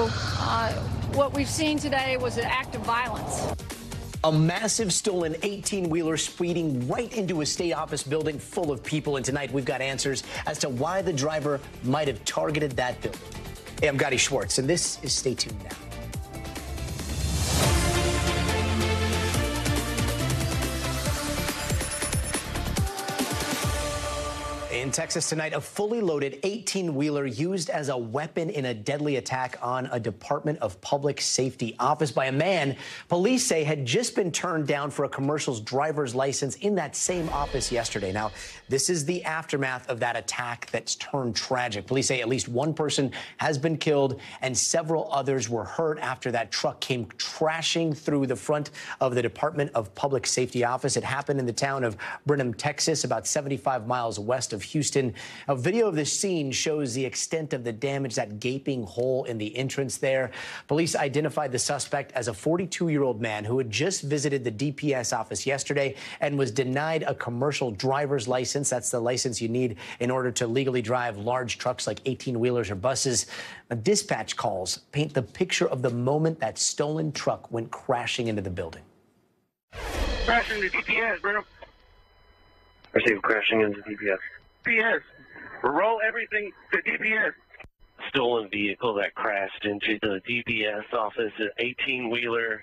Uh, what we've seen today was an act of violence. A massive stolen 18 wheeler speeding right into a state office building full of people. And tonight we've got answers as to why the driver might have targeted that building. Hey, I'm Gadi Schwartz, and this is Stay Tuned Now. Texas tonight, a fully loaded 18 wheeler used as a weapon in a deadly attack on a Department of Public Safety office by a man police say had just been turned down for a commercial's driver's license in that same office yesterday. Now, this is the aftermath of that attack that's turned tragic. Police say at least one person has been killed and several others were hurt after that truck came crashing through the front of the Department of Public Safety office. It happened in the town of Brenham, Texas, about 75 miles west of Houston. A video of the scene shows the extent of the damage, that gaping hole in the entrance there. Police identified the suspect as a 42 year old man who had just visited the DPS office yesterday and was denied a commercial driver's license. That's the license you need in order to legally drive large trucks like 18 wheelers or buses. Now, dispatch calls paint the picture of the moment that stolen truck went crashing into the building. Crashing into DPS, bro. Received crashing into DPS. DPS. Roll everything to DPS. Stolen vehicle that crashed into the DPS office, an 18 wheeler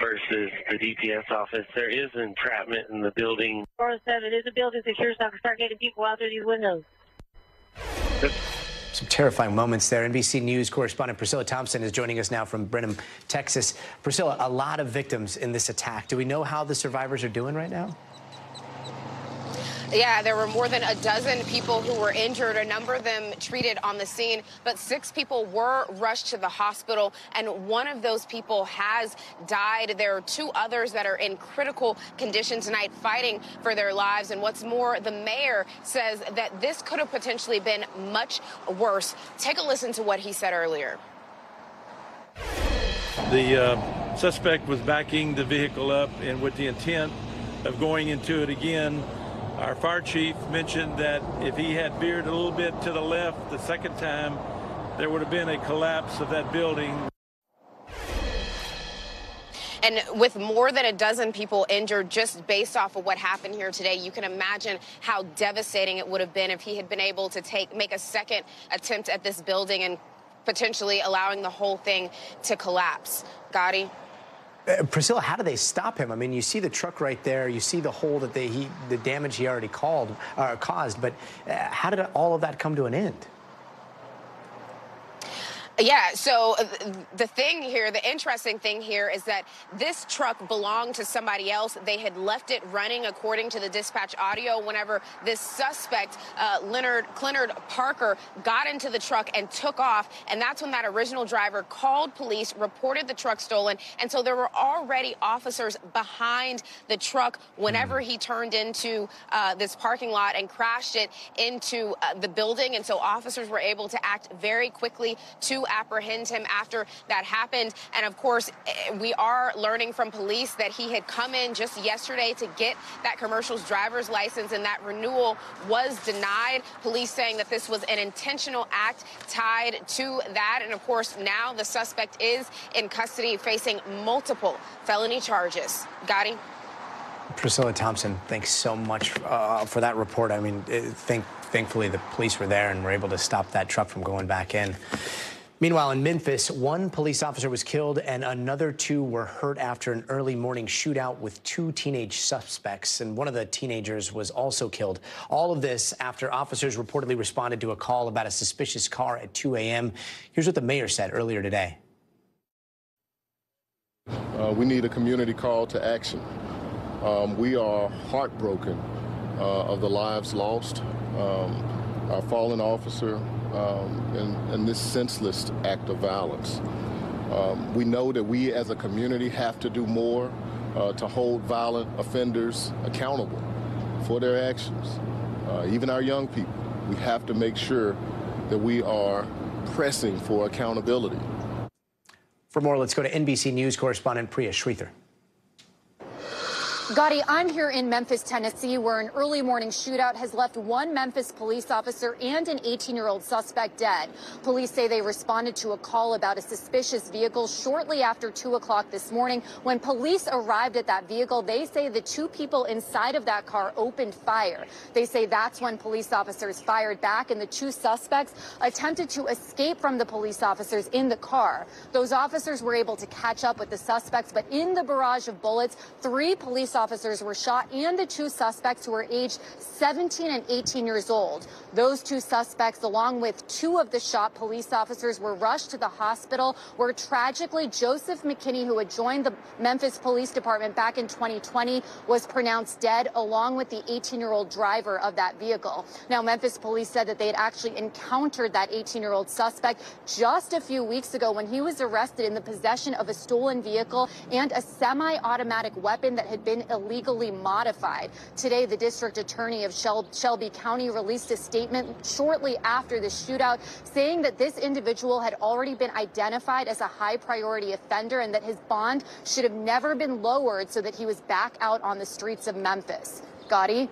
versus the DPS office. There is entrapment in the building. 407 is a building secure so I can start getting people out through these windows. Some terrifying moments there. NBC News correspondent Priscilla Thompson is joining us now from Brenham, Texas. Priscilla, a lot of victims in this attack. Do we know how the survivors are doing right now? Yeah, there were more than a dozen people who were injured, a number of them treated on the scene, but six people were rushed to the hospital, and one of those people has died. There are two others that are in critical condition tonight fighting for their lives. And what's more, the mayor says that this could have potentially been much worse. Take a listen to what he said earlier. The uh, suspect was backing the vehicle up and with the intent of going into it again. Our fire chief mentioned that if he had veered a little bit to the left the second time, there would have been a collapse of that building. And with more than a dozen people injured just based off of what happened here today, you can imagine how devastating it would have been if he had been able to take make a second attempt at this building and potentially allowing the whole thing to collapse. Gadi? Uh, Priscilla, how do they stop him? I mean, you see the truck right there. You see the hole that they, he, the damage he already called, uh, caused. But uh, how did all of that come to an end? Yeah, so uh, the thing here, the interesting thing here is that this truck belonged to somebody else. They had left it running according to the dispatch audio whenever this suspect, uh, Leonard Clinard Parker, got into the truck and took off. And that's when that original driver called police, reported the truck stolen. And so there were already officers behind the truck whenever he turned into uh, this parking lot and crashed it into uh, the building. And so officers were able to act very quickly to apprehend him after that happened. And of course, eh, we are learning from police that he had come in just yesterday to get that commercial's driver's license, and that renewal was denied. Police saying that this was an intentional act tied to that. And of course, now the suspect is in custody facing multiple felony charges. Gadi? Priscilla Thompson, thanks so much uh, for that report. I mean, it, thank, thankfully the police were there and were able to stop that truck from going back in. Meanwhile, in Memphis, one police officer was killed and another two were hurt after an early morning shootout with two teenage suspects. And one of the teenagers was also killed. All of this after officers reportedly responded to a call about a suspicious car at 2 a.m. Here's what the mayor said earlier today. Uh, we need a community call to action. Um, we are heartbroken uh, of the lives lost. Um, our fallen officer um, in, in, this senseless act of violence. Um, we know that we as a community have to do more uh, to hold violent offenders accountable for their actions. Uh, even our young people, we have to make sure that we are pressing for accountability. For more, let's go to NBC News correspondent Priya Sridhar. Gadi, I'm here in Memphis, Tennessee, where an early morning shootout has left one Memphis police officer and an 18 year old suspect dead. Police say they responded to a call about a suspicious vehicle shortly after 2 o'clock this morning. When police arrived at that vehicle, they say the two people inside of that car opened fire. They say that's when police officers fired back and the two suspects attempted to escape from the police officers in the car. Those officers were able to catch up with the suspects, but in the barrage of bullets, three police officers were shot and the two suspects who were aged 17 and 18 years old. Those two suspects, along with two of the shot police officers, were rushed to the hospital where tragically Joseph McKinney, who had joined the Memphis Police Department back in 2020, was pronounced dead along with the 18 year old driver of that vehicle. Now, Memphis police said that they had actually encountered that 18 year old suspect just a few weeks ago when he was arrested in the possession of a stolen vehicle and a semi automatic weapon that had been illegally modified. Today, the district attorney of Shel- Shelby County released a statement shortly after the shootout saying that this individual had already been identified as a high priority offender and that his bond should have never been lowered so that he was back out on the streets of Memphis. Gadi?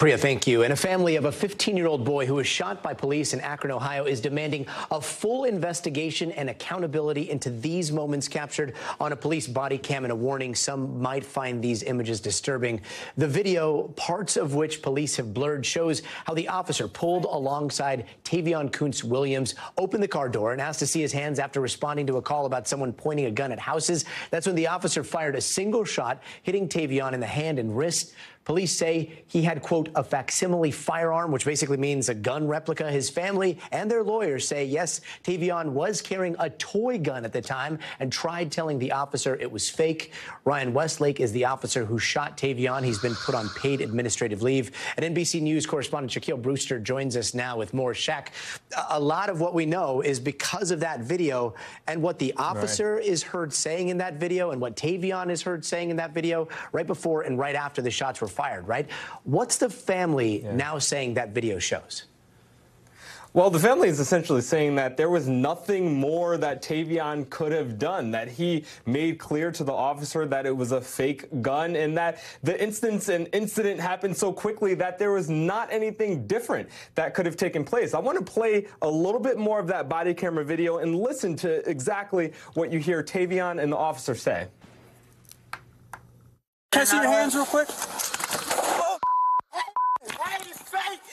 Priya, thank you. And a family of a 15 year old boy who was shot by police in Akron, Ohio, is demanding a full investigation and accountability into these moments captured on a police body cam and a warning. Some might find these images disturbing. The video, parts of which police have blurred, shows how the officer pulled alongside Tavion Kuntz Williams, opened the car door, and asked to see his hands after responding to a call about someone pointing a gun at houses. That's when the officer fired a single shot, hitting Tavion in the hand and wrist. Police say he had, quote, a facsimile firearm, which basically means a gun replica. His family and their lawyers say, yes, Tavion was carrying a toy gun at the time and tried telling the officer it was fake. Ryan Westlake is the officer who shot Tavion. He's been put on paid administrative leave. And NBC News correspondent Shaquille Brewster joins us now with more. Shaq, a lot of what we know is because of that video and what the officer right. is heard saying in that video and what Tavion is heard saying in that video right before and right after the shots were fired, right? What's the family yeah. now saying that video shows? Well, the family is essentially saying that there was nothing more that Tavion could have done, that he made clear to the officer that it was a fake gun, and that the instance and incident happened so quickly that there was not anything different that could have taken place. I want to play a little bit more of that body camera video and listen to exactly what you hear Tavion and the officer say. Can I see your hands real quick?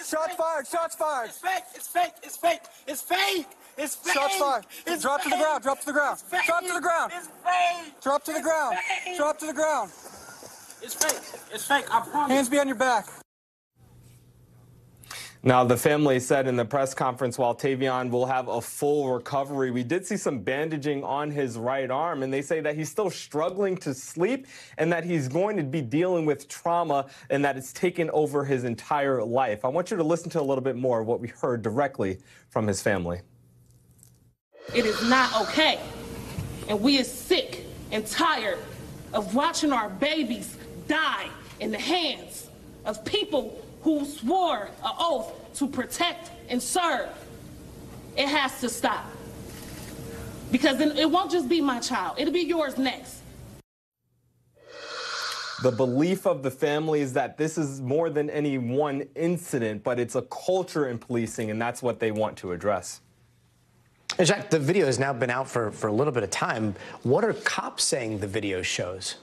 Shots fired. Shots fired. It's fake. It's fake. It's fake. It's fake. It's fake. Shots fired. It's drop fake. to the ground. Drop to the ground. Drop to the ground. It's fake. Drop to the ground. Drop to the ground. It's fake. It's fake. I promise. Hands behind your back. Now, the family said in the press conference while Tavion will have a full recovery, we did see some bandaging on his right arm, and they say that he's still struggling to sleep and that he's going to be dealing with trauma and that it's taken over his entire life. I want you to listen to a little bit more of what we heard directly from his family. It is not okay. And we are sick and tired of watching our babies die in the hands of people who swore an oath to protect and serve. It has to stop. Because then it won't just be my child, it'll be yours next. The belief of the family is that this is more than any one incident, but it's a culture in policing, and that's what they want to address. Jack, the video has now been out for, for a little bit of time. What are cops saying the video shows?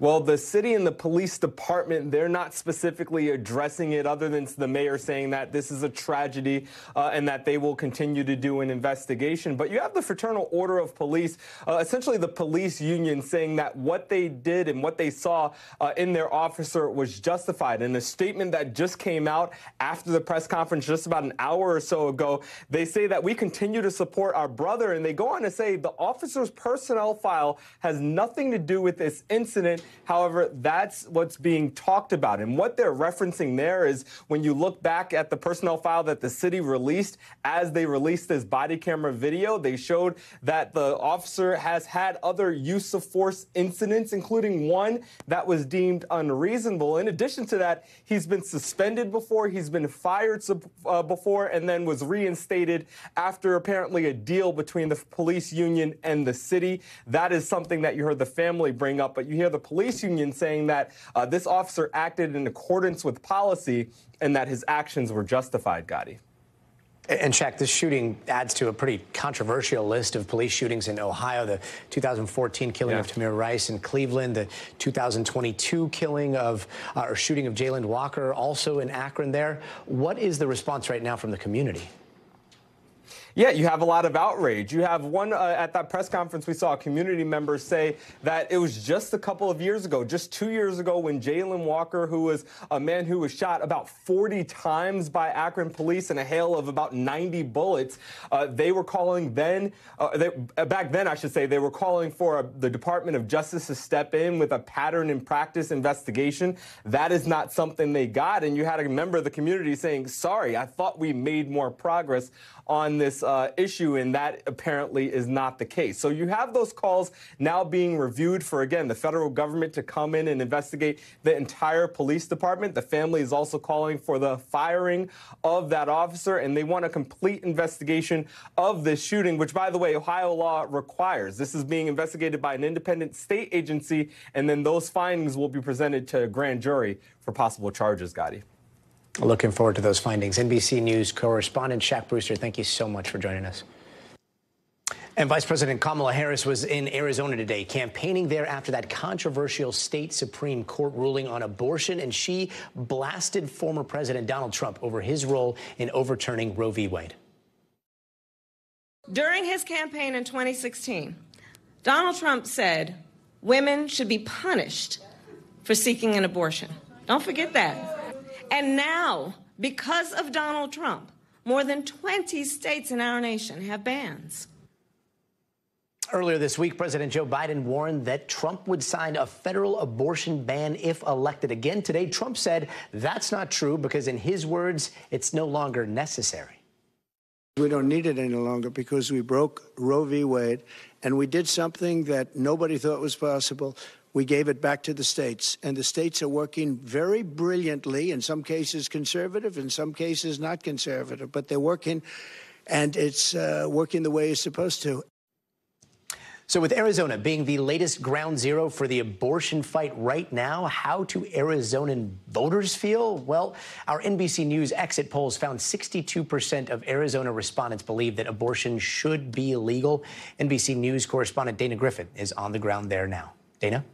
Well, the city and the police department, they're not specifically addressing it other than the mayor saying that this is a tragedy uh, and that they will continue to do an investigation. But you have the Fraternal Order of Police, uh, essentially the police union, saying that what they did and what they saw uh, in their officer was justified. In a statement that just came out after the press conference just about an hour or so ago, they say that we continue to support our brother. And they go on to say the officer's personnel file has nothing to do with this incident However, that's what's being talked about. And what they're referencing there is when you look back at the personnel file that the city released as they released this body camera video, they showed that the officer has had other use of force incidents, including one that was deemed unreasonable. In addition to that, he's been suspended before, he's been fired uh, before, and then was reinstated after apparently a deal between the police union and the city. That is something that you heard the family bring up, but you hear the police union saying that uh, this officer acted in accordance with policy and that his actions were justified, Gadi. And Shaq, this shooting adds to a pretty controversial list of police shootings in Ohio. The 2014 killing yeah. of Tamir Rice in Cleveland, the 2022 killing of uh, or shooting of Jayland Walker, also in Akron. There, what is the response right now from the community? Yeah, you have a lot of outrage. You have one uh, at that press conference we saw a community member say that it was just a couple of years ago, just two years ago, when Jayland Walker, who was a man who was shot about 40 times by Akron police in a hail of about 90 bullets, uh, they were calling then, uh, they, uh, back then, I should say, they were calling for a, the Department of Justice to step in with a pattern and practice investigation. That is not something they got. And you had a member of the community saying, sorry, I thought we made more progress on this uh, issue, and that apparently is not the case. So you have those calls now being reviewed for, again, the federal government to come in and investigate the entire police department. The family is also calling for the firing of that officer, and they want a complete investigation of this shooting, which, by the way, Ohio law requires. This is being investigated by an independent state agency, and then those findings will be presented to a grand jury for possible charges, Gadi. Looking forward to those findings. NBC News correspondent Shaq Brewster, thank you so much for joining us. And Vice President Kamala Harris was in Arizona today, campaigning there after that controversial state Supreme Court ruling on abortion, and she blasted former President Donald Trump over his role in overturning Roe v. Wade. During his campaign in 2016, Donald Trump said women should be punished for seeking an abortion. Don't forget that. And now, because of Donald Trump, more than 20 states in our nation have bans. Earlier this week, President Joe Biden warned that Trump would sign a federal abortion ban if elected again. Today, Trump said that's not true because, in his words, it's no longer necessary. We don't need it any longer because we broke Roe v. Wade and we did something that nobody thought was possible. We gave it back to the states, and the states are working very brilliantly, in some cases conservative, in some cases not conservative, but they're working, and it's uh, working the way it's supposed to. So, with Arizona being the latest ground zero for the abortion fight right now, how do Arizonan voters feel? Well, our NBC News exit polls found 62% of Arizona respondents believe that abortion should be illegal. NBC News correspondent Dana Griffin is on the ground there now. Dana?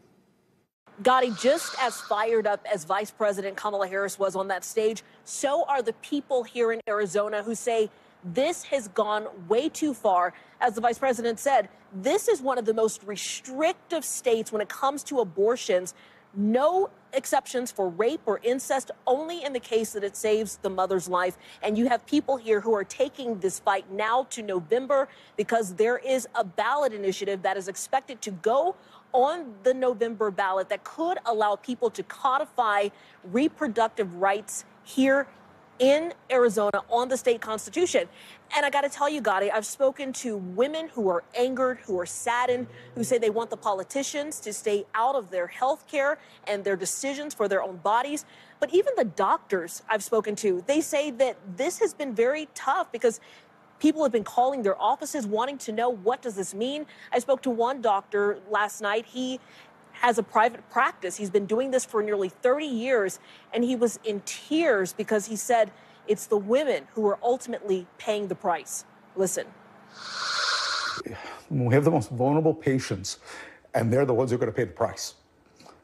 Gadi, just as fired up as Vice President Kamala Harris was on that stage, so are the people here in Arizona who say this has gone way too far. As the vice president said, this is one of the most restrictive states when it comes to abortions. No exceptions for rape or incest, only in the case that it saves the mother's life. And you have people here who are taking this fight now to November because there is a ballot initiative that is expected to go on the November ballot that could allow people to codify reproductive rights here in Arizona on the state constitution. And I got to tell you, Gadi, I've spoken to women who are angered, who are saddened, who say they want the politicians to stay out of their health care and their decisions for their own bodies. But even the doctors I've spoken to, they say that this has been very tough because People have been calling their offices wanting to know what does this mean. I spoke to one doctor last night. He has a private practice. He's been doing this for nearly 30 years, and he was in tears because he said it's the women who are ultimately paying the price. Listen. We have the most vulnerable patients, and they're the ones who are going to pay the price.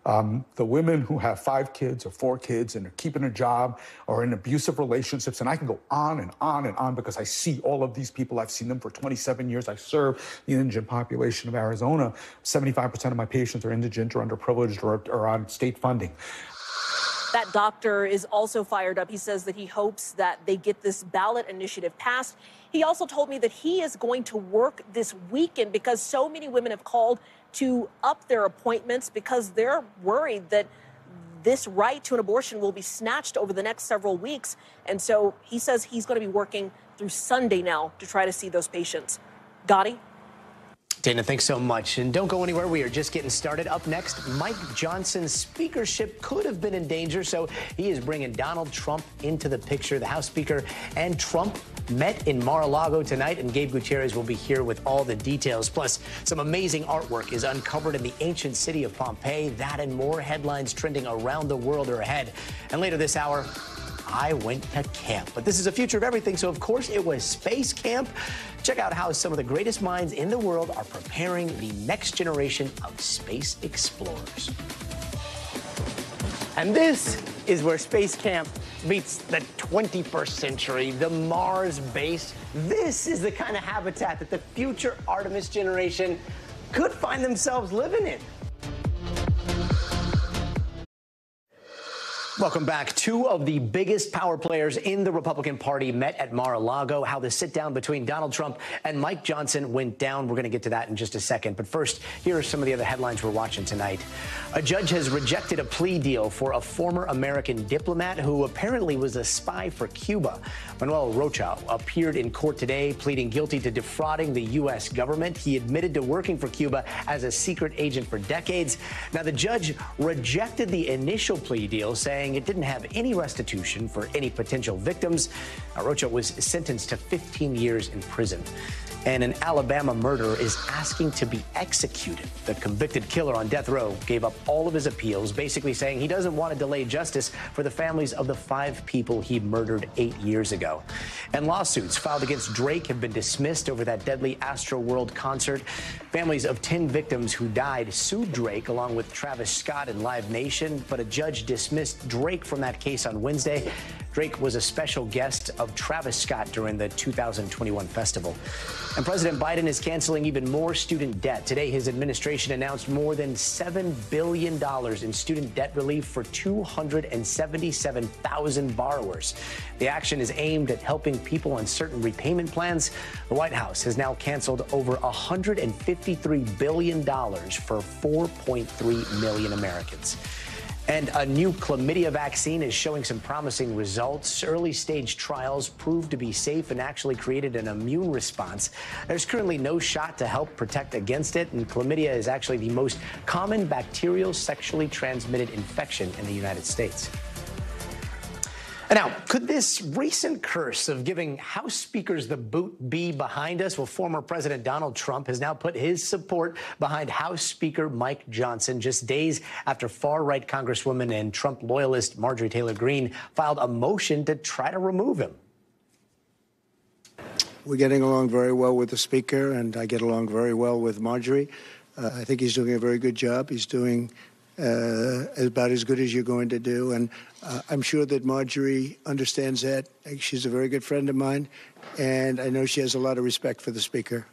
Um, the women who have five kids or four kids and are keeping a job or in abusive relationships. And I can go on and on and on because I see all of these people. I've seen them for 27 years. I serve the indigent population of Arizona. 75% of my patients are indigent or underprivileged or, or on state funding. That doctor is also fired up. He says that he hopes that they get this ballot initiative passed. He also told me that he is going to work this weekend because so many women have called to up their appointments because they're worried that this right to an abortion will be snatched over the next several weeks. And so he says he's going to be working through Sunday now to try to see those patients. Gadi? Dana, thanks so much. And don't go anywhere. We are just getting started. Up next, Mike Johnson's speakership could have been in danger, so he is bringing Donald Trump into the picture. The House Speaker and Trump met in Mar-a-Lago tonight, and Gabe Gutierrez will be here with all the details. Plus, some amazing artwork is uncovered in the ancient city of Pompeii. That and more headlines trending around the world are ahead. And later this hour, I went to camp. But this is a future of everything, so of course it was space camp. Check out how some of the greatest minds in the world are preparing the next generation of space explorers. And this is where Space Camp meets the 21st century, the Mars base. This is the kind of habitat that the future Artemis generation could find themselves living in. Welcome back. Two of the biggest power players in the Republican Party met at Mar-a-Lago. How the sit down between Donald Trump and Mike Johnson went down. We're going to get to that in just a second. But first, here are some of the other headlines we're watching tonight. A judge has rejected a plea deal for a former American diplomat who apparently was a spy for Cuba. Manuel Rocha appeared in court today pleading guilty to defrauding the U.S. government. He admitted to working for Cuba as a secret agent for decades. Now, the judge rejected the initial plea deal, saying saying it didn't have any restitution for any potential victims. Rocha was sentenced to 15 years in prison and an Alabama murderer is asking to be executed. The convicted killer on death row gave up all of his appeals, basically saying he doesn't want to delay justice for the families of the five people he murdered eight years ago. And lawsuits filed against Drake have been dismissed over that deadly Astroworld concert. Families of 10 victims who died sued Drake along with Travis Scott and Live Nation, but a judge dismissed Drake from that case on Wednesday. Drake was a special guest of Travis Scott during the 2021 festival. And President Biden is canceling even more student debt. Today, his administration announced more than $7 billion in student debt relief for 277,000 borrowers. The action is aimed at helping people on certain repayment plans. The White House has now canceled over $153 billion for 4.3 million Americans. And a new chlamydia vaccine is showing some promising results. Early stage trials proved to be safe and actually created an immune response. There's currently no shot to help protect against it, and chlamydia is actually the most common bacterial sexually transmitted infection in the United States. Now, could this recent curse of giving House speakers the boot be behind us? Well, former President Donald Trump has now put his support behind House Speaker Mike Johnson just days after far right Congresswoman and Trump loyalist Marjorie Taylor Greene filed a motion to try to remove him. We're getting along very well with the Speaker, and I get along very well with Marjorie. Uh, I think he's doing a very good job. He's doing uh, about as good as you're going to do. And uh, I'm sure that Marjorie understands that. She's a very good friend of mine, and I know she has a lot of respect for the Speaker.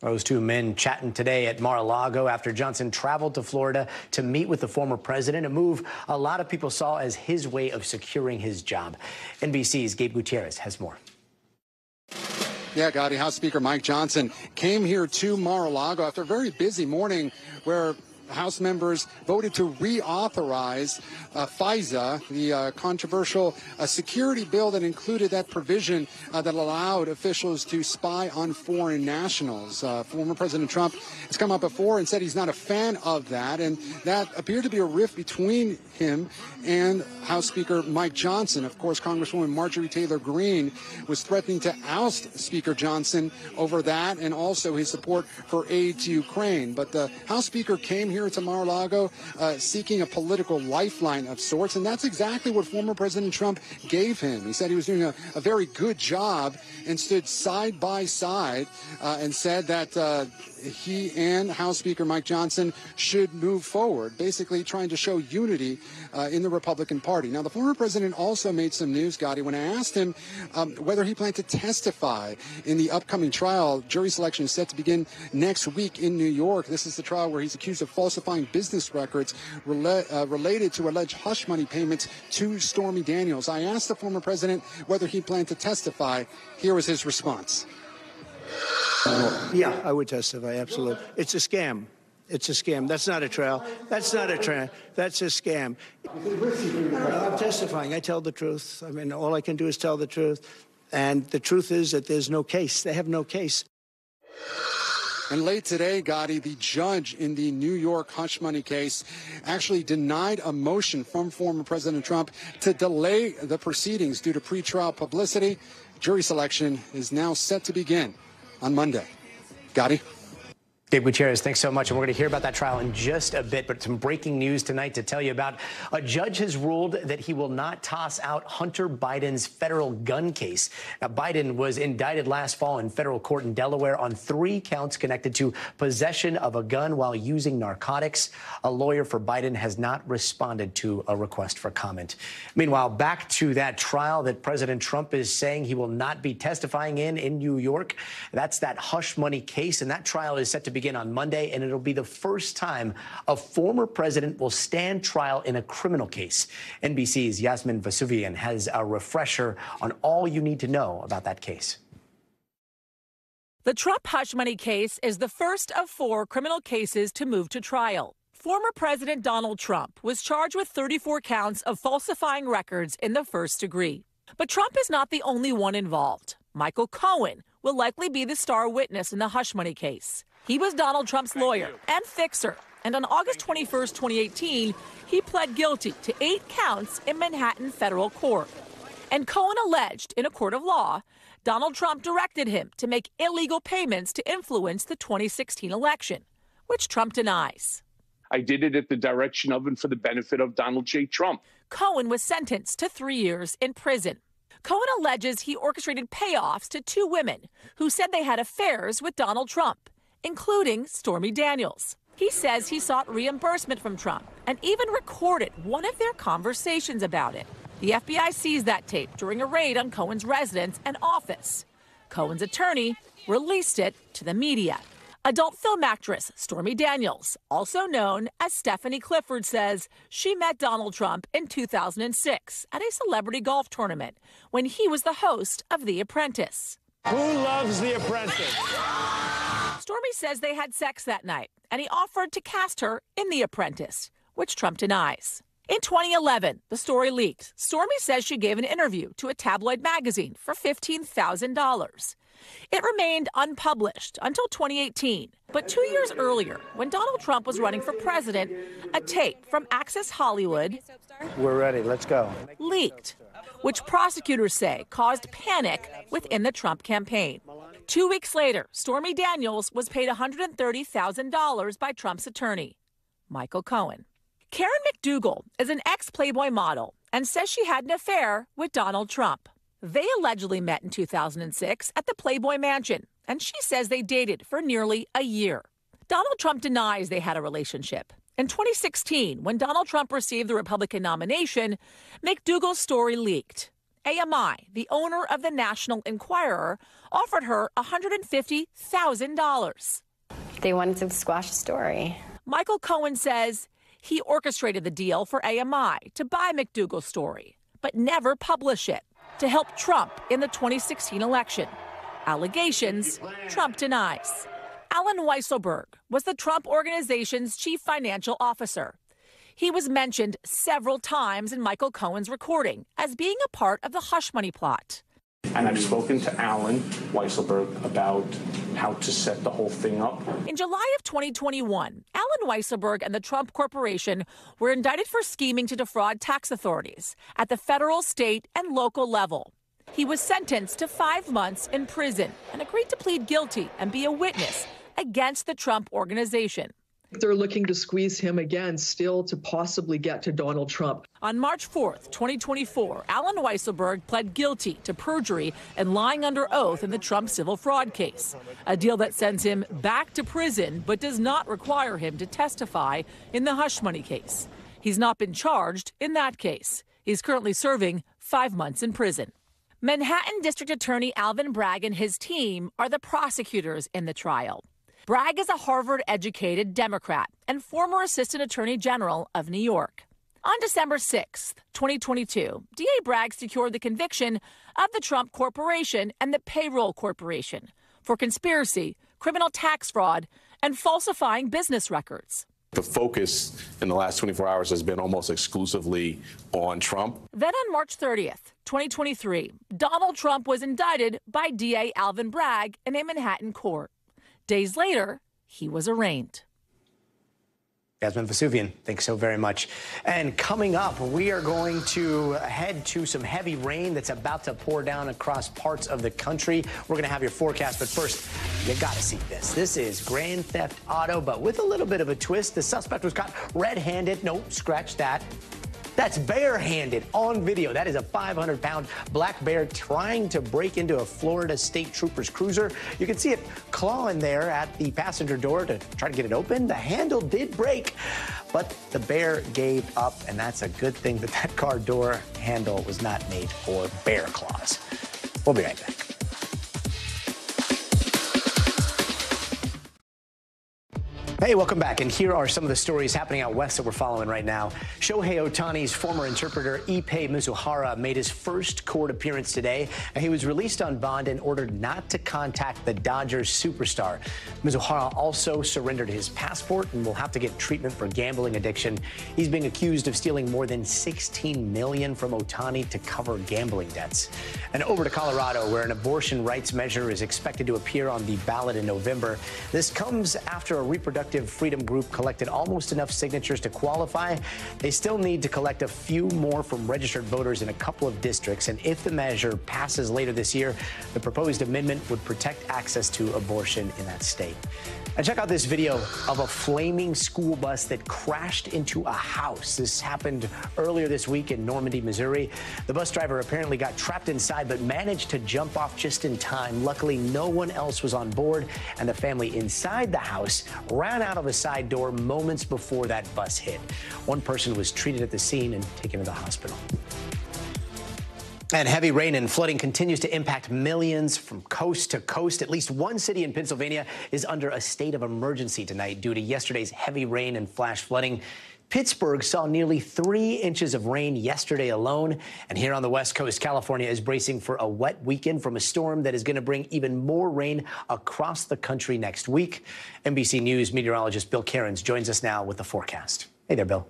Those two men chatting today at Mar-a-Lago after Johnson traveled to Florida to meet with the former president, a move a lot of people saw as his way of securing his job. NBC's Gabe Gutierrez has more. Yeah, Gadi, House Speaker Mike Johnson came here to Mar-a-Lago after a very busy morning where House members voted to reauthorize uh, FISA, the uh, controversial uh, security bill that included that provision uh, that allowed officials to spy on foreign nationals. Uh, former President Trump has come up before and said he's not a fan of that, and that appeared to be a rift between him and House Speaker Mike Johnson. Of course, Congresswoman Marjorie Taylor Greene was threatening to oust Speaker Johnson over that and also his support for aid to Ukraine. But the House Speaker came here to Mar-a-Lago uh, seeking a political lifeline of sorts, and that's exactly what former President Trump gave him. He said he was doing a, a very good job and stood side by side uh, and said that uh, he and House Speaker Mike Johnson should move forward, basically trying to show unity uh, in the Republican Party. Now, the former president also made some news, Gadi, when I asked him um, whether he planned to testify in the upcoming trial. Jury selection is set to begin next week in New York. This is the trial where he's accused of falsifying business records rela- uh, related to alleged hush money payments to Stormy Daniels. I asked the former president whether he planned to testify. Here was his response. Yeah, I would testify, absolutely. It's a scam. It's a scam. That's not a trial. That's not a trial. That's a scam. I'm testifying. I tell the truth. I mean, all I can do is tell the truth. And the truth is that there's no case. They have no case. And late today, Gadi, the judge in the New York hush money case, actually denied a motion from former President Trump to delay the proceedings due to pretrial publicity. Jury selection is now set to begin on Monday. Gadi? Gabe Gutierrez, thanks so much. And we're going to hear about that trial in just a bit. But some breaking news tonight to tell you about. A judge has ruled that he will not toss out Hunter Biden's federal gun case. Now, Biden was indicted last fall in federal court in Delaware on three counts connected to possession of a gun while using narcotics. A lawyer for Biden has not responded to a request for comment. Meanwhile, back to that trial that President Trump is saying he will not be testifying in in New York. That's that hush money case, and that trial is set to begin on Monday, and it'll be the first time a former president will stand trial in a criminal case. NBC's Yasmin Vossoughian has a refresher on all you need to know about that case. The Trump hush money case is the first of four criminal cases to move to trial. Former President Donald Trump was charged with 34 counts of falsifying records in the first degree. But Trump is not the only one involved. Michael Cohen will likely be the star witness in the hush money case. He was Donald Trump's lawyer and fixer. And on August 21, 2018, he pled guilty to eight counts in Manhattan federal court. And Cohen alleged in a court of law Donald Trump directed him to make illegal payments to influence the 2016 election, which Trump denies. I did it at the direction of and for the benefit of Donald J. Trump. Cohen was sentenced to three years in prison. Cohen alleges he orchestrated payoffs to two women who said they had affairs with Donald Trump, including Stormy Daniels. He says he sought reimbursement from Trump and even recorded one of their conversations about it. The FBI seized that tape during a raid on Cohen's residence and office. Cohen's attorney released it to the media. Adult film actress Stormy Daniels, also known as Stephanie Clifford, says she met Donald Trump in 2006 at a celebrity golf tournament when he was the host of The Apprentice. Who loves The Apprentice? Stormy says they had sex that night, and he offered to cast her in The Apprentice, which Trump denies. In 2011, the story leaked. Stormy says she gave an interview to a tabloid magazine for $15,000. It remained unpublished until 2018. But two years earlier, when Donald Trump was running for president, a tape from Access Hollywood We're ready. Let's go. leaked, which prosecutors say caused panic within the Trump campaign. Two weeks later, Stormy Daniels was paid $130,000 by Trump's attorney, Michael Cohen. Karen McDougal is an ex Playboy model and says she had an affair with Donald Trump. They allegedly met in 2006 at the Playboy Mansion, and she says they dated for nearly a year. Donald Trump denies they had a relationship. In 2016, when Donald Trump received the Republican nomination, McDougal's story leaked. AMI, the owner of the National Enquirer, offered her $150,000. They wanted to squash the story. Michael Cohen says he orchestrated the deal for AMI to buy McDougal's story, but never publish it to help Trump in the 2016 election. Allegations Trump denies. Allen Weisselberg was the Trump organization's chief financial officer. He was mentioned several times in Michael Cohen's recording as being a part of the hush money plot. And I've spoken to Allen Weisselberg about how to set the whole thing up. In July of 2021, Allen Weisselberg and the Trump Corporation were indicted for scheming to defraud tax authorities at the federal, state, and local level. He was sentenced to five months in prison and agreed to plead guilty and be a witness against the Trump organization. They're looking to squeeze him again, still to possibly get to Donald Trump. On March 4th, 2024, Allen Weisselberg pled guilty to perjury and lying under oath in the Trump civil fraud case, a deal that sends him back to prison but does not require him to testify in the hush money case. He's not been charged in that case. He's currently serving five months in prison. Manhattan District Attorney Alvin Bragg and his team are the prosecutors in the trial. Bragg is a Harvard educated Democrat and former Assistant Attorney General of New York. On December 6, 2022, DA Bragg secured the conviction of the Trump Corporation and the Payroll Corporation for conspiracy, criminal tax fraud, and falsifying business records. The focus in the last 24 hours has been almost exclusively on Trump. Then on March 30th, 2023, Donald Trump was indicted by DA Alvin Bragg in a Manhattan court. Days later, he was arraigned. Yasmin Vossoughian, thanks so very much. And coming up, we are going to head to some heavy rain that's about to pour down across parts of the country. We're going to have your forecast, but first, you got to see this. This is Grand Theft Auto, but with a little bit of a twist. The suspect was caught red handed. No, scratch that. That's barehanded on video. That is a 500 pound black bear trying to break into a Florida State Troopers cruiser. You can see it clawing there at the passenger door to try to get it open. The handle did break, but the bear gave up, and that's a good thing that that car door handle was not made for bear claws. We'll be right back. Hey, welcome back. And here are some of the stories happening out west that we're following right now. Shohei Ohtani's former interpreter, Ippei Mizuhara, made his first court appearance today. He was released on bond and ordered not to contact the Dodgers superstar. Mizuhara also surrendered his passport and will have to get treatment for gambling addiction. He's being accused of stealing more than 16 million from Ohtani to cover gambling debts. And over to Colorado, where an abortion rights measure is expected to appear on the ballot in November. This comes after a reproductive Freedom Group collected almost enough signatures to qualify. They still need to collect a few more from registered voters in a couple of districts. And if the measure passes later this year, the proposed amendment would protect access to abortion in that state. And check out this video of a flaming school bus that crashed into a house. This happened earlier this week in Normandy, Missouri. The bus driver apparently got trapped inside but managed to jump off just in time. Luckily, no one else was on board, and the family inside the house ran out of a side door moments before that bus hit. One person was treated at the scene and taken to the hospital. And heavy rain and flooding continues to impact millions from coast to coast. At least one city in Pennsylvania is under a state of emergency tonight due to yesterday's heavy rain and flash flooding. Pittsburgh saw nearly three inches of rain yesterday alone. And here on the West Coast, California is bracing for a wet weekend from a storm that is going to bring even more rain across the country next week. NBC News meteorologist Bill Karins joins us now with the forecast. Hey there, Bill.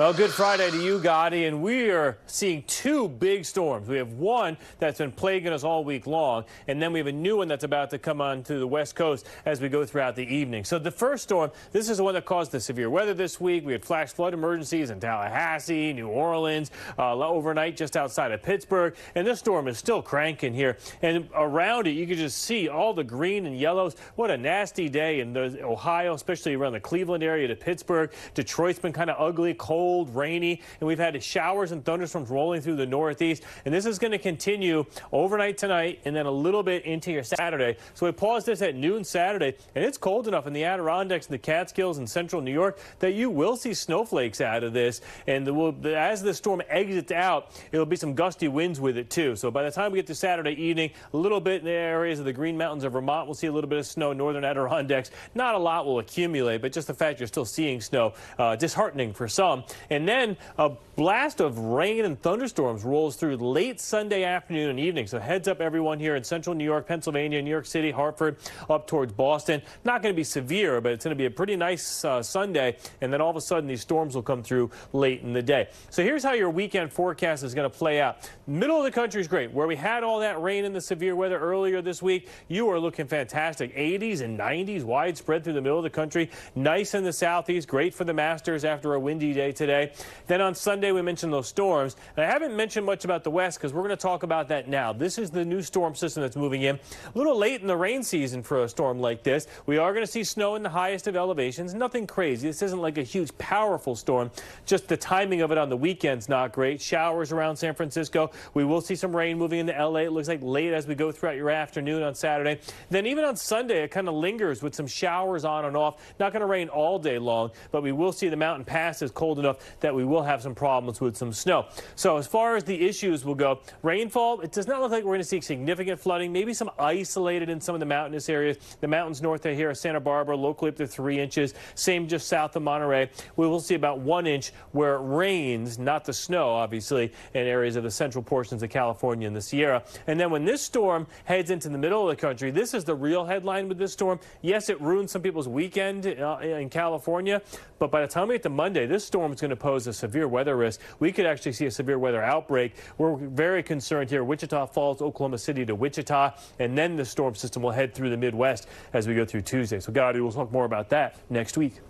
Well, good Friday to you, Gadi, and we are seeing two big storms. We have one that's been plaguing us all week long, and then we have a new one that's about to come on to the west coast as we go throughout the evening. So the first storm, this is the one that caused the severe weather this week. We had flash flood emergencies in Tallahassee, New Orleans, uh, overnight just outside of Pittsburgh, and this storm is still cranking here. And around it, you can just see all the green and yellows. What a nasty day in Ohio, especially around the Cleveland area to Pittsburgh. Detroit's been kind of ugly, cold cold, rainy, and we've had showers and thunderstorms rolling through the northeast. And this is going to continue overnight tonight and then a little bit into your Saturday. So we paused this at noon Saturday, and it's cold enough in the Adirondacks and the Catskills and central New York that you will see snowflakes out of this. And the, as the storm exits out, it'll be some gusty winds with it too. So by the time we get to Saturday evening, a little bit in the areas of the Green Mountains of Vermont, we'll see a little bit of snow. Northern Adirondacks, not a lot will accumulate, but just the fact you're still seeing snow, uh, disheartening for some. And then a blast of rain and thunderstorms rolls through late Sunday afternoon and evening. So heads up everyone here in central New York, Pennsylvania, New York City, Hartford, up towards Boston. Not going to be severe, but it's going to be a pretty nice uh, Sunday. And then all of a sudden these storms will come through late in the day. So here's how your weekend forecast is going to play out. Middle of the country is great. Where we had all that rain and the severe weather earlier this week, you are looking fantastic. 80s and 90s widespread through the middle of the country. Nice in the southeast. Great for the Masters after a windy day today. Then on Sunday, we mentioned those storms. And I haven't mentioned much about the west because we're going to talk about that now. This is the new storm system that's moving in. A little late in the rain season for a storm like this. We are going to see snow in the highest of elevations. Nothing crazy. This isn't like a huge, powerful storm. Just the timing of it on the weekend's not great. Showers around San Francisco. We will see some rain moving into LA. It looks like late as we go throughout your afternoon on Saturday. Then even on Sunday, it kind of lingers with some showers on and off. Not going to rain all day long, but we will see the mountain passes cold enough that we will have some problems with some snow. So as far as the issues will go, rainfall, it does not look like we're going to see significant flooding, maybe some isolated in some of the mountainous areas. The mountains north of here, Santa Barbara, locally up to three inches. Same just south of Monterey. We will see about one inch where it rains, not the snow, obviously, in areas of the central portions of California and the Sierra. And then when this storm heads into the middle of the country, this is the real headline with this storm. Yes, it ruined some people's weekend uh, in California, but by the time we get to Monday, this storm is going to pose a severe weather risk. We could actually see a severe weather outbreak. We're very concerned here. Wichita Falls, Oklahoma City to Wichita, and then the storm system will head through the Midwest as we go through Tuesday. So, God, we'll talk more about that next week.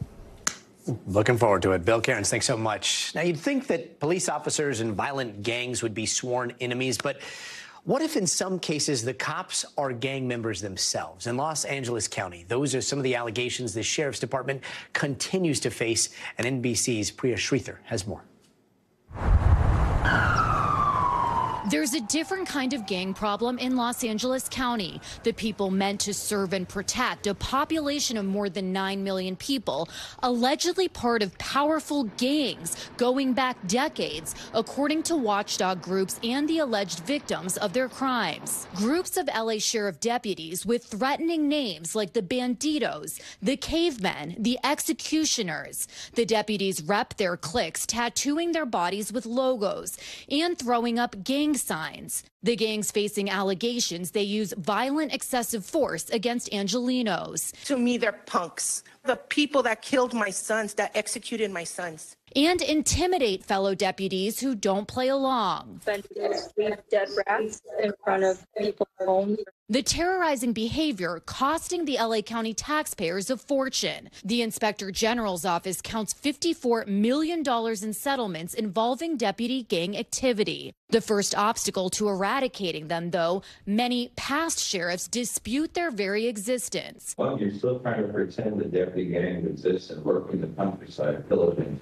Looking forward to it. Bill Karins, thanks so much. Now, you'd think that police officers and violent gangs would be sworn enemies, but what if in some cases the cops are gang members themselves? In Los Angeles County, those are some of the allegations the sheriff's department continues to face, and NBC's Priya Sridhar has more. There's a different kind of gang problem in Los Angeles County. The people meant to serve and protect a population of more than 9 million people, allegedly part of powerful gangs going back decades, according to watchdog groups and the alleged victims of their crimes. Groups of LA sheriff deputies with threatening names like the Banditos, the Cavemen, the Executioners. The deputies rep their cliques, tattooing their bodies with logos and throwing up gang signs. The gang's facing allegations they use violent excessive force against Angelenos. To me, they're punks. The people that killed my sons, that executed my sons. And intimidate fellow deputies who don't play along. leave dead rats in front of people's homes. The terrorizing behavior costing the LA County taxpayers a fortune. The Inspector General's office counts $54 million in settlements involving deputy gang activity. The first obstacle to eradicating them, though, many past sheriffs dispute their very existence. Well, you're still trying to pretend the deputy gang exists and work in the countryside, pillaging,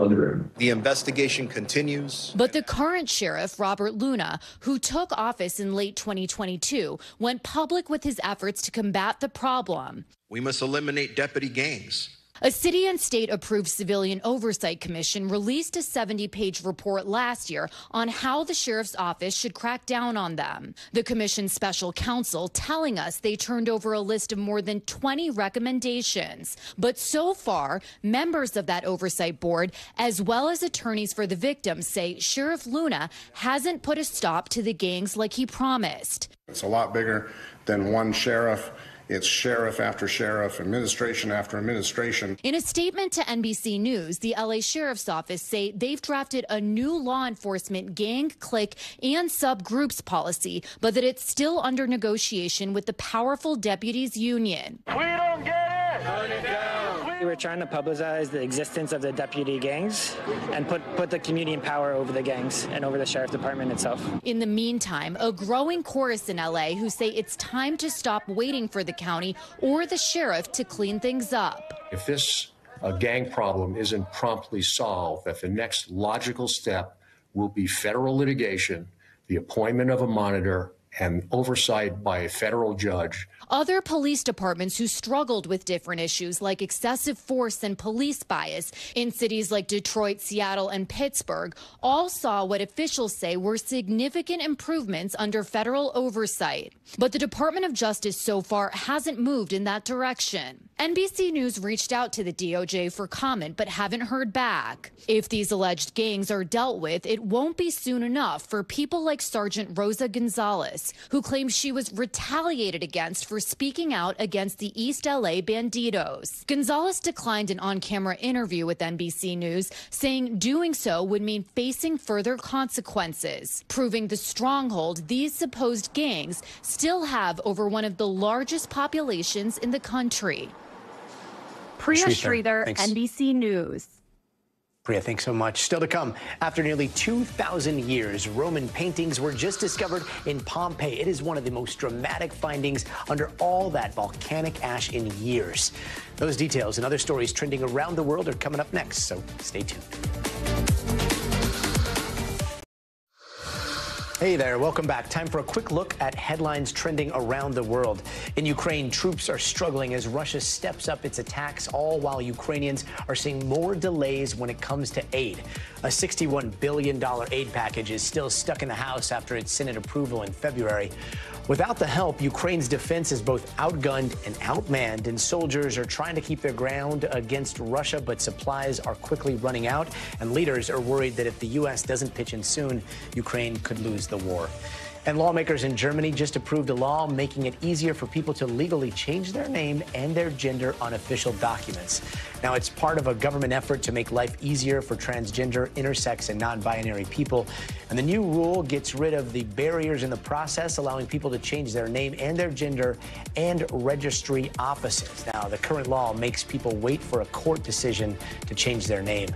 plundering. The investigation continues. But the current sheriff, Robert Luna, who took office in late 2022, went public with his efforts to combat the problem. We must eliminate deputy gangs. A city and state approved civilian oversight commission released a 70 page report last year on how the sheriff's office should crack down on them. The commission's special counsel telling us they turned over a list of more than 20 recommendations. But so far, members of that oversight board, as well as attorneys for the victims, say Sheriff Luna hasn't put a stop to the gangs like he promised. It's a lot bigger than one sheriff. It's sheriff after sheriff, administration after administration. In a statement to NBC News, the LA Sheriff's Office say they've drafted a new law enforcement gang, clique, and subgroups policy, but that it's still under negotiation with the powerful deputies union. We don't get it! Turn it down! We were trying to publicize the existence of the deputy gangs and put, put the community in power over the gangs and over the sheriff department itself. In the meantime, a growing chorus in LA who say it's time to stop waiting for the county or the sheriff to clean things up. If this uh, gang problem isn't promptly solved, that the next logical step will be federal litigation, the appointment of a monitor, and oversight by a federal judge. Other police departments who struggled with different issues like excessive force and police bias in cities like Detroit, Seattle, and Pittsburgh all saw what officials say were significant improvements under federal oversight. But the Department of Justice so far hasn't moved in that direction. NBC News reached out to the DOJ for comment but haven't heard back. If these alleged gangs are dealt with, it won't be soon enough for people like Sergeant Rosa Gonzalez, who claims she was retaliated against for speaking out against the East LA Banditos. Gonzalez declined an on camera interview with NBC News, saying doing so would mean facing further consequences, proving the stronghold these supposed gangs still have over one of the largest populations in the country. Priya Sridhar, NBC News. Priya, thanks so much. Still to come, after nearly 2,000 years, Roman paintings were just discovered in Pompeii. It is one of the most dramatic findings under all that volcanic ash in years. Those details and other stories trending around the world are coming up next, so stay tuned. Hey there, welcome back. Time for a quick look at headlines trending around the world. In Ukraine, troops are struggling as Russia steps up its attacks, all while Ukrainians are seeing more delays when it comes to aid. A $61 billion aid package is still stuck in the House after its Senate approval in February. Without the help, Ukraine's defense is both outgunned and outmanned, and soldiers are trying to keep their ground against Russia, but supplies are quickly running out, and leaders are worried that if the U.S. doesn't pitch in soon, Ukraine could lose the war. And lawmakers in Germany just approved a law making it easier for people to legally change their name and their gender on official documents. Now, it's part of a government effort to make life easier for transgender, intersex, and non binary people. And the new rule gets rid of the barriers in the process, allowing people to change their name and their gender and registry offices. Now, the current law makes people wait for a court decision to change their name.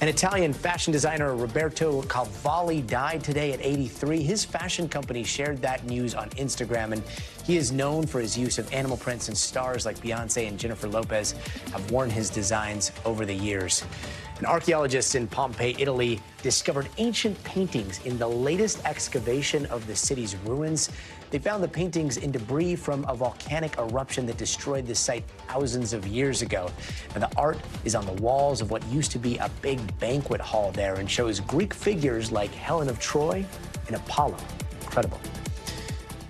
An Italian fashion designer, Roberto Cavalli, died today at 83. His fashion company shared that news on Instagram, and he is known for his use of animal prints, and stars like Beyonce and Jennifer Lopez have worn his designs over the years. And archaeologists in Pompeii, Italy, discovered ancient paintings in the latest excavation of the city's ruins. They found the paintings in debris from a volcanic eruption that destroyed the site thousands of years ago. And the art is on the walls of what used to be a big banquet hall there and shows Greek figures like Helen of Troy and Apollo. Incredible.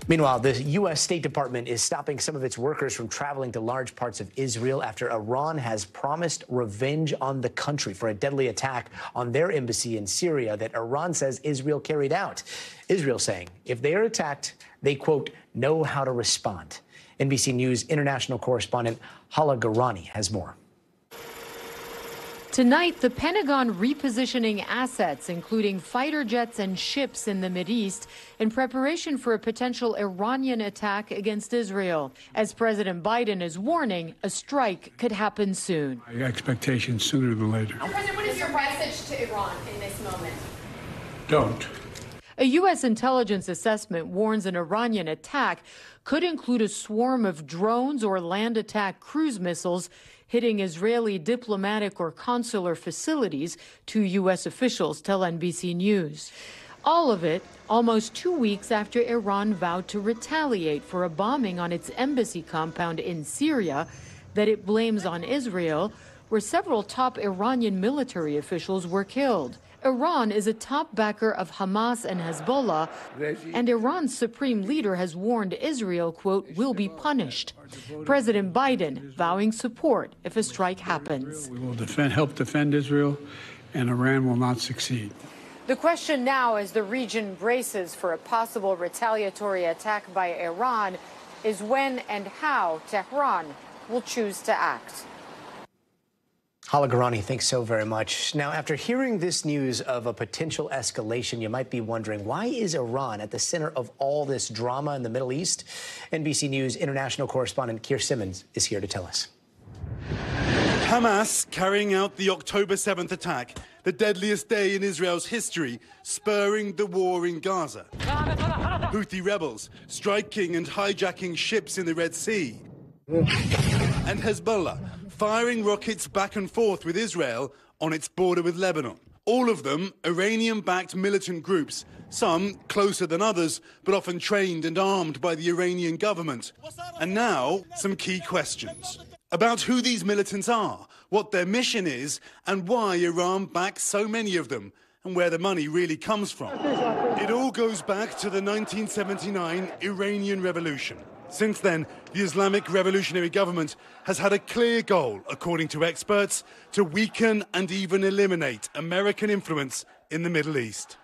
Meanwhile, the U.S. State Department is stopping some of its workers from traveling to large parts of Israel after Iran has promised revenge on the country for a deadly attack on their embassy in Syria that Iran says Israel carried out. Israel saying if they are attacked, they, quote, know how to respond. NBC News international correspondent Hala Gorani has more. Tonight, the Pentagon repositioning assets, including fighter jets and ships in the Mideast, in preparation for a potential Iranian attack against Israel. As President Biden is warning, a strike could happen soon. My expectation sooner than later. Uh, President, what is your message to Iran in this moment? Don't. A U.S. intelligence assessment warns an Iranian attack could include a swarm of drones or land attack cruise missiles hitting Israeli diplomatic or consular facilities, two U.S. officials tell NBC News. All of it almost two weeks after Iran vowed to retaliate for a bombing on its embassy compound in Syria that it blames on Israel, where several top Iranian military officials were killed. Iran is a top backer of Hamas and Hezbollah, and Iran's supreme leader has warned Israel, quote, will be punished. President Biden vowing support if a strike happens. We will defend, help defend Israel, and Iran will not succeed. The question now, as the region braces for a possible retaliatory attack by Iran, is when and how Tehran will choose to act. Hala Gorani, thanks so very much. Now, after hearing this news of a potential escalation, you might be wondering why is Iran at the center of all this drama in the Middle East? NBC News international correspondent Keir Simmons is here to tell us. Hamas carrying out the October 7th attack, the deadliest day in Israel's history, spurring the war in Gaza. Houthi rebels striking and hijacking ships in the Red Sea. And Hezbollah firing rockets back and forth with Israel on its border with Lebanon. All of them Iranian backed militant groups, some closer than others, but often trained and armed by the Iranian government. And now, some key questions about who these militants are, what their mission is, and why Iran backs so many of them, and where the money really comes from. It all goes back to the 1979 Iranian Revolution. Since then, the Islamic Revolutionary Government has had a clear goal, according to experts, to weaken and even eliminate American influence in the Middle East.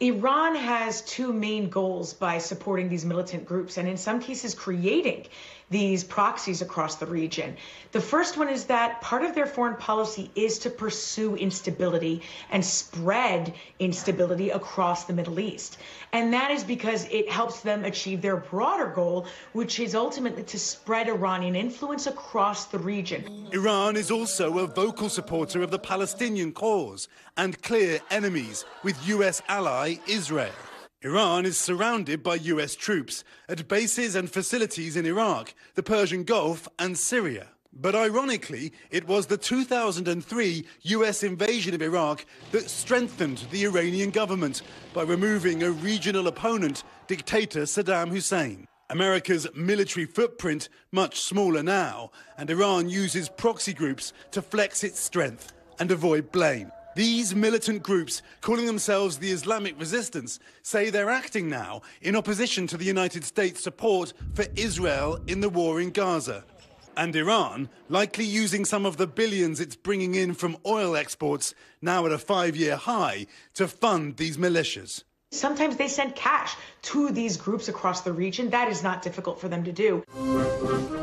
Iran has two main goals by supporting these militant groups and, in some cases, creating these proxies across the region. The first one is that part of their foreign policy is to pursue instability and spread instability across the Middle East. And that is because it helps them achieve their broader goal, which is ultimately to spread Iranian influence across the region. Iran is also a vocal supporter of the Palestinian cause and clear enemies with US ally Israel. Iran is surrounded by US troops at bases and facilities in Iraq, the Persian Gulf, and Syria. But ironically, it was the 2003 US invasion of Iraq that strengthened the Iranian government by removing a regional opponent, dictator Saddam Hussein. America's military footprint much smaller now, and Iran uses proxy groups to flex its strength and avoid blame. These militant groups, calling themselves the Islamic Resistance, say they're acting now in opposition to the United States' support for Israel in the war in Gaza. And Iran, likely using some of the billions it's bringing in from oil exports, now at a five year high, to fund these militias. Sometimes they send cash to these groups across the region. That is not difficult for them to do.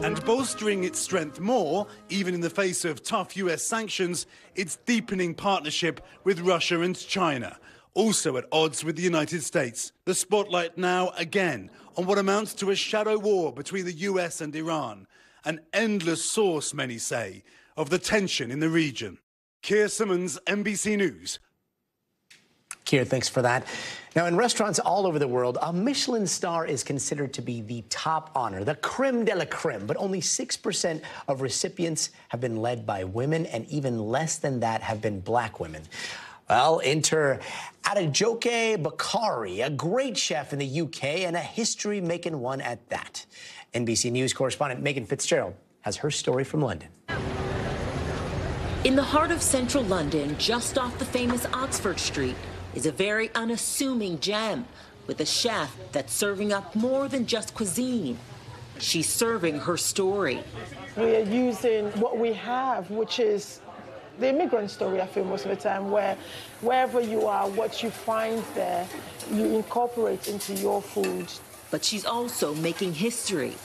And bolstering its strength more, even in the face of tough US sanctions, its deepening partnership with Russia and China, also at odds with the United States. The spotlight now again on what amounts to a shadow war between the US and Iran, an endless source, many say, of the tension in the region. Keir Simmons, NBC News. Keir, thanks for that. Now, in restaurants all over the world, a Michelin star is considered to be the top honor, the creme de la creme. But only 6% of recipients have been led by women, and even less than that have been black women. Well, enter Adejoke Bakare, a great chef in the UK and a history making one at that. NBC News correspondent Meagan Fitzgerald has her story from London. In the heart of central London, just off the famous Oxford Street, is a very unassuming gem with a chef that's serving up more than just cuisine. She's serving her story. We are using what we have, which is the immigrant story, I feel most of the time, where wherever you are, what you find there, you incorporate into your food. But she's also making history.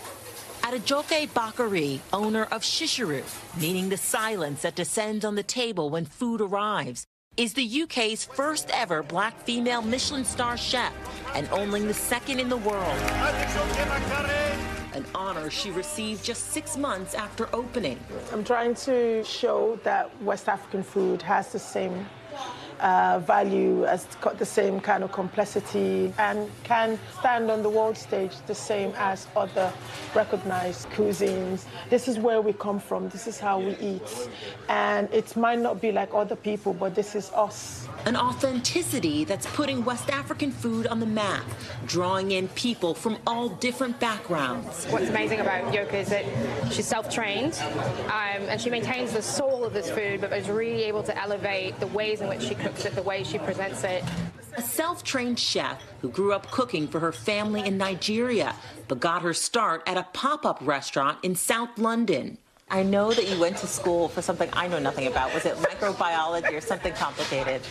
Adejoke Bakare, owner of Chishuru, meaning the silence that descends on the table when food arrives, is the UK's first ever black female Michelin star chef and only the second in the world. An honor she received just six months after opening. I'm trying to show that West African food has the same uh, value, as got the same kind of complexity, and can stand on the world stage the same as other recognized cuisines. This is where we come from. This is how we eat, and it might not be like other people, but this is us. An authenticity that's putting West African food on the map, drawing in people from all different backgrounds. What's amazing about Yoka is that she's self-trained um, and she maintains the soul of this food, but is really able to elevate the ways in which she cooks it, the way she presents it. A self trained chef who grew up cooking for her family in Nigeria, but got her start at a pop up restaurant in South London. I know that you went to school for something I know nothing about. Was it microbiology or something complicated?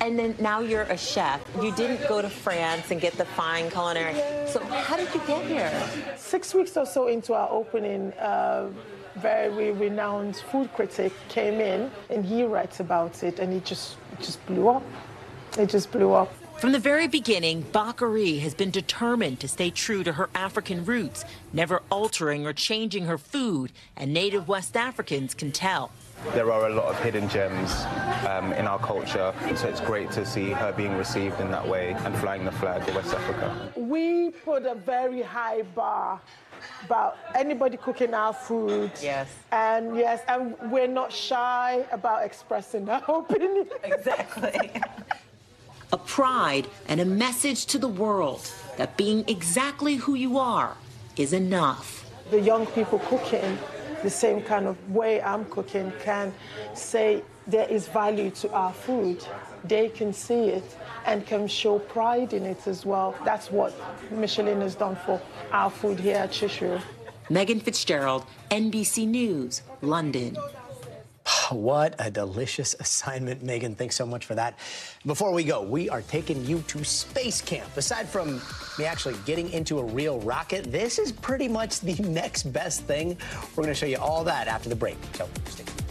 And then now you're a chef. You didn't go to France and get the fine culinary. So how did you get here? Six weeks or so into our opening, uh, very renowned food critic came in and he writes about it and it just it just blew up. It just blew up. From the very beginning, Bakare has been determined to stay true to her African roots, never altering or changing her food, and native West Africans can tell. There are a lot of hidden gems um, in our culture, so it's great to see her being received in that way and flying the flag of West Africa. We put a very high bar about anybody cooking our food. Yes. And yes, and we're not shy about expressing our opinion. Exactly. a pride and a message to the world that being exactly who you are is enough. The young people cooking the same kind of way I'm cooking can say there is value to our food. They can see it and can show pride in it as well. That's what Michelin has done for our food here at Chishuru. Meagan Fitzgerald, NBC News, London. What a delicious assignment, Meagan. Thanks so much for that. Before we go, we are taking you to space camp. Aside from me actually getting into a real rocket, this is pretty much the next best thing. We're going to show you all that after the break. So stay tuned.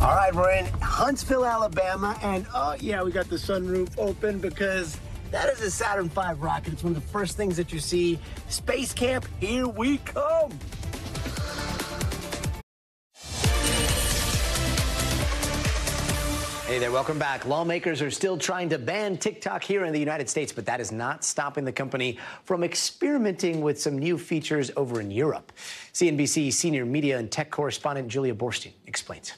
All right, we're in Huntsville, Alabama, and oh yeah, we got the sunroof open because that is a Saturn V rocket. It's one of the first things that you see. Space camp, here we come. Hey there, welcome back. Lawmakers are still trying to ban TikTok here in the United States, but that is not stopping the company from experimenting with some new features over in Europe. CNBC senior media and tech correspondent Julia Boorstin explains.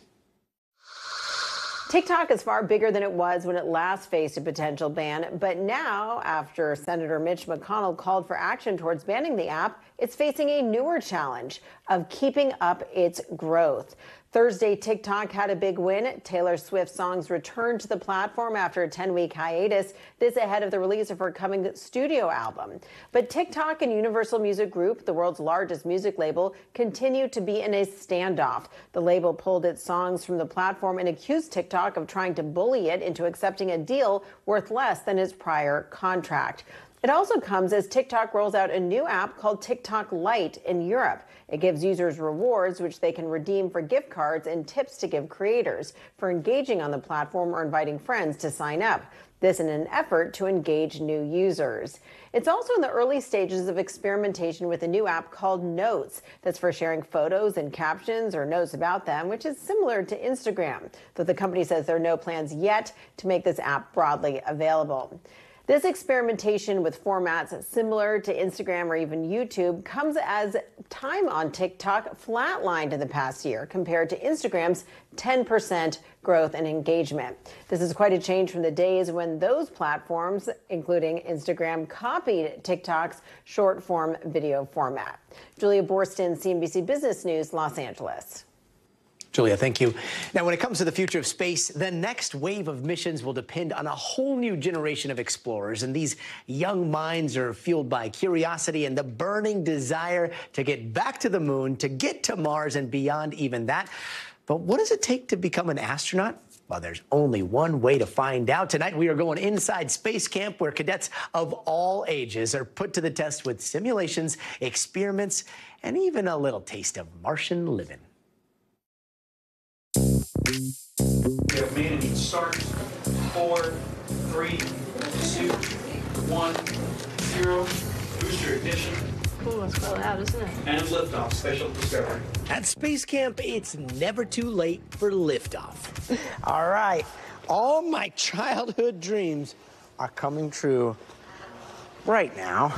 TikTok is far bigger than it was when it last faced a potential ban, but now, after Senator Mitch McConnell called for action towards banning the app, it's facing a newer challenge of keeping up its growth. Thursday, TikTok had a big win. Taylor Swift songs returned to the platform after a 10 week hiatus, this ahead of the release of her coming studio album. But TikTok and Universal Music Group, the world's largest music label, continue to be in a standoff. The label pulled its songs from the platform and accused TikTok of trying to bully it into accepting a deal worth less than its prior contract. It also comes as TikTok rolls out a new app called TikTok Lite in Europe. It gives users rewards which they can redeem for gift cards and tips to give creators for engaging on the platform or inviting friends to sign up. This in an effort to engage new users. It's also in the early stages of experimentation with a new app called Notes that's for sharing photos and captions or notes about them, which is similar to Instagram, though the company says there are no plans yet to make this app broadly available. This experimentation with formats similar to Instagram or even YouTube comes as time on TikTok flatlined in the past year compared to Instagram's 10% growth and engagement. This is quite a change from the days when those platforms, including Instagram, copied TikTok's short form video format. Julia Boorstin, CNBC Business News, Los Angeles. Julia, thank you. Now, when it comes to the future of space, the next wave of missions will depend on a whole new generation of explorers. And these young minds are fueled by curiosity and the burning desire to get back to the moon, to get to Mars, and beyond even that. But what does it take to become an astronaut? Well, there's only one way to find out. Tonight, we are going inside Space Camp, where cadets of all ages are put to the test with simulations, experiments, and even a little taste of Martian living. We have man in each start. Four, three, two, one, zero. Booster ignition. Ooh, it's well out, isn't it? And liftoff. Special discovery. At Space Camp, it's never too late for liftoff. All right, all my childhood dreams are coming true right now.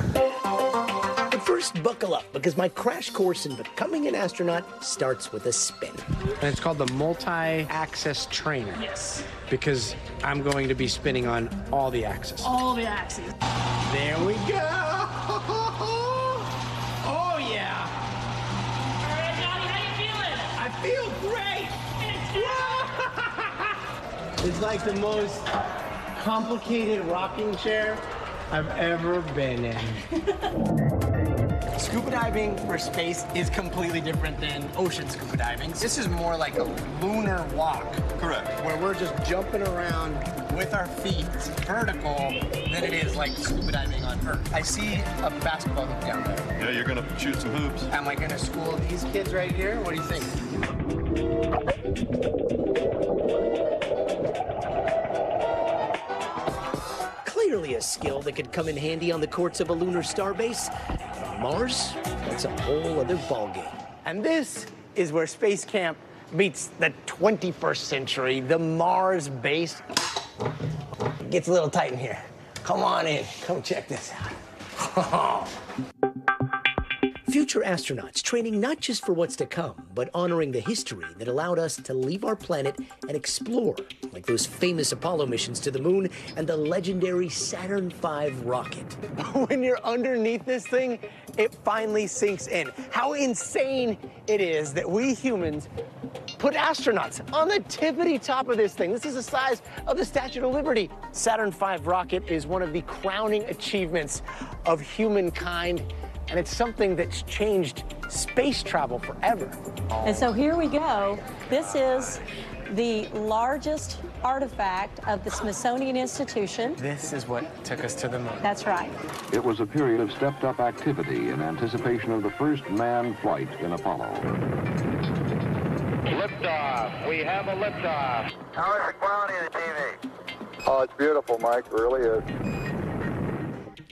But first, buckle up because my crash course in becoming an astronaut starts with a spin. And it's called the multi-axis trainer. Yes. Because I'm going to be spinning on all the axes. All the axes. There we go. Oh yeah. All right, Johnny, how you feeling? I feel great. it's like the most complicated rocking chair I've ever been in. Scuba diving for space is completely different than ocean scuba diving. This is more like a lunar walk. Correct. Where we're just jumping around with our feet vertical than it is like scuba diving on Earth. I see a basketball hoop down there. Yeah, you're gonna shoot some hoops. Am I gonna school these kids right here? What do you think? Clearly a skill that could come in handy on the courts of a lunar starbase. Mars, that's a whole other ballgame. And this is where Space Camp meets the 21st century, the Mars base. Gets a little tight in here. Come on in. Come check this out. Future astronauts training not just for what's to come, but honoring the history that allowed us to leave our planet and explore, like those famous Apollo missions to the moon and the legendary Saturn V rocket. when you're underneath this thing, it finally sinks in. How insane it is that we humans put astronauts on the tippity top of this thing. This is the size of the Statue of Liberty. Saturn V rocket is one of the crowning achievements of humankind, and it's something that's changed space travel forever. And so here we go. This is the largest artifact of the Smithsonian Institution. This is what took us to the moon. That's right. It was a period of stepped up activity in anticipation of the first manned flight in Apollo. Liftoff. We have a liftoff. How is the quality of the TV? Oh, it's beautiful, Mike. It really is.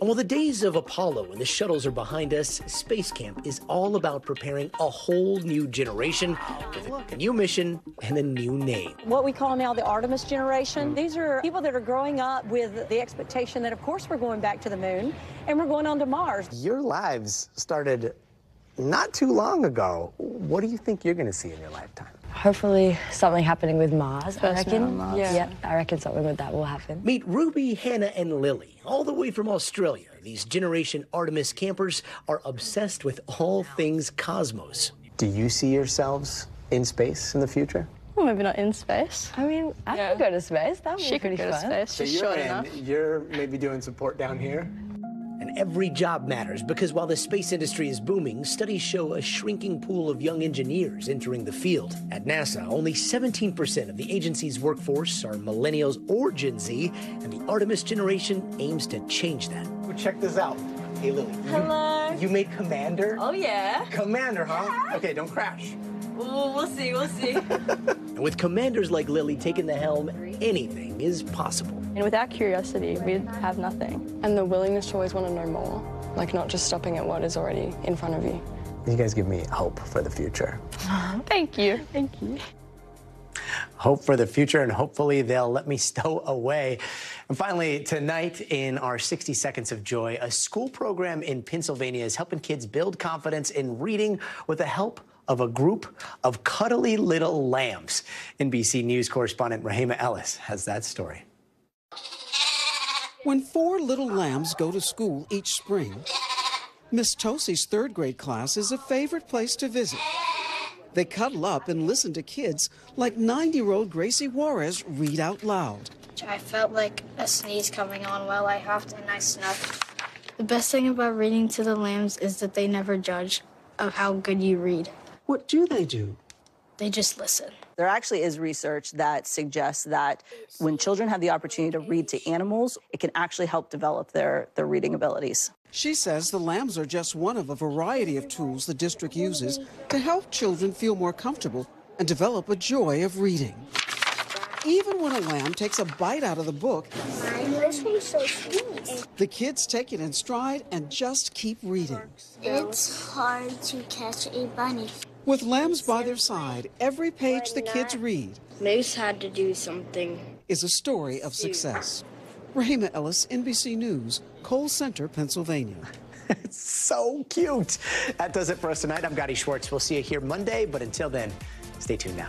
And while the days of Apollo and the shuttles are behind us, Space Camp is all about preparing a whole new generation with a new mission and a new name. What we call now the Artemis generation. These are people that are growing up with the expectation that, of course, we're going back to the moon and we're going on to Mars. Your lives started not too long ago. What do you think you're going to see in your lifetime? Hopefully, something happening with Mars. I First man reckon. Mars. Yeah. Yep, I reckon something with that will happen. Meet Ruby, Hannah, and Lily, all the way from Australia. These Generation Artemis campers are obsessed with all things cosmos. Do you see yourselves in space in the future? Well, maybe not in space. I mean, I could go to space. That would She be could pretty go to fun. space. So She's you're short in, enough. you're maybe doing support down here? And every job matters because while the space industry is booming, studies show a shrinking pool of young engineers entering the field. At NASA, only 17% of the agency's workforce are millennials or Gen Z, and the Artemis generation aims to change that. Well, check this out. Hey, Lily. you- Hello. You, made Commander? Oh, yeah. Commander, huh? Okay, don't crash. We'll, we'll see. We'll see. And with commanders like Lily taking the helm, anything is possible. and without curiosity, we'd have nothing. And the willingness to always want to know more, like not just stopping at what is already in front of you. You guys give me hope for the future. Thank you. Thank you. hope for the future, and hopefully they'll let me stow away. And finally, tonight in our 60 Seconds of Joy, a school program in Pennsylvania is helping kids build confidence in reading with the help of a group of cuddly little lambs. NBC News correspondent Rehema Ellis has that story. When four little lambs go to school each spring, Miss Tosi's third grade class is a favorite place to visit. They cuddle up and listen to kids like nine year old Gracie Juarez read out loud. I felt like a sneeze coming on while I huffed and I snuffed. The best thing about reading to the lambs is that they never judge of how good you read. What do they do? They just listen. There actually is research that suggests that when children have the opportunity to read to animals, it can actually help develop their, their reading abilities. She says the lambs are just one of a variety of tools the district uses to help children feel more comfortable and develop a joy of reading. Even when a lamb takes a bite out of the book, This one's so sweet. the kids take it in stride and just keep reading. It's hard to catch a bunny. With lambs by their side, every page the kids read Moose had to do something. is a story of success. Rehema Ellis, NBC News, Cole Center, Pennsylvania. it's So cute. That does it for us tonight. I'm Gadi Schwartz. We'll see you here Monday, but until then, stay tuned now.